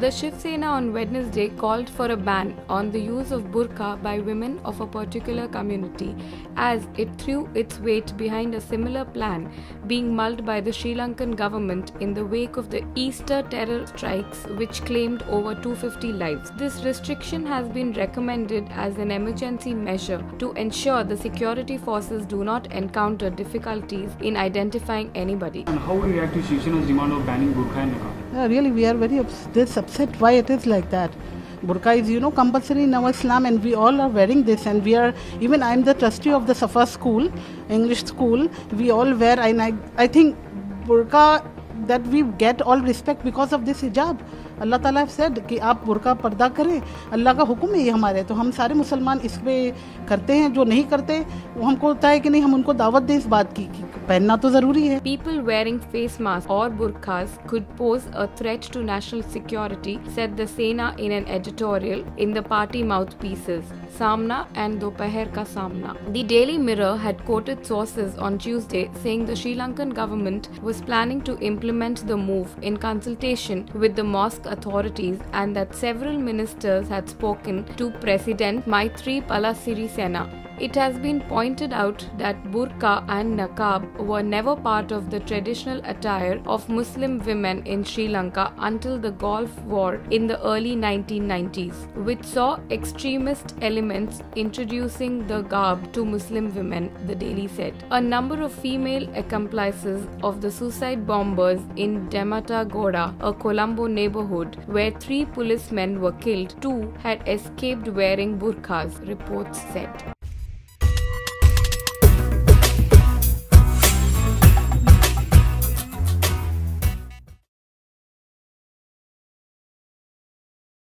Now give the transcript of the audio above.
The Shiv Sena on Wednesday called for a ban on the use of burqa by women of a particular community as it threw its weight behind a similar plan being mulled by the Sri Lankan government in the wake of the Easter terror strikes which claimed over 250 lives. This restriction has been recommended as an emergency measure to ensure the security forces do not encounter difficulties in identifying anybody. And how would you react to Shiv Sena's demand of banning burqa and niqab? Yeah, really, we are very ups- this upset why it is like that. Burqa is, you know, compulsory in our Islam, and we all are wearing this. And we are even I am the trustee of the Safa school, English school. We all wear, and I, I think burqa that we get all respect because of this hijab. अल्लाह ताला said कि आप बुरका पर्दा करें अल्लाह का हुक्म है ये हमारे तो हम सारे मुसलमान इस पे करते हैं जो नहीं करते वो हमको होता है कि नहीं हम उनको दावत दें इस बात की कि People wearing face masks or wearing could pose a threat to national security, said the Sena in an editorial in the party mouthpieces Saamana and Dopahar Ka Saamana. The Daily Mirror had quoted sources on Tuesday saying the Sri Lankan government was planning to implement the move in consultation with the mosque authorities and that several ministers had spoken to President Maitri Palasiri Sena it has been pointed out that burqa and niqab were never part of the traditional attire of Muslim women in Sri Lanka until the Gulf War in the early 1990s, which saw extremist elements introducing the garb to Muslim women, the Daily said. A number of female accomplices of the suicide bombers in Dematagoda, a Colombo neighborhood where three policemen were killed, two had escaped wearing burqas, reports said.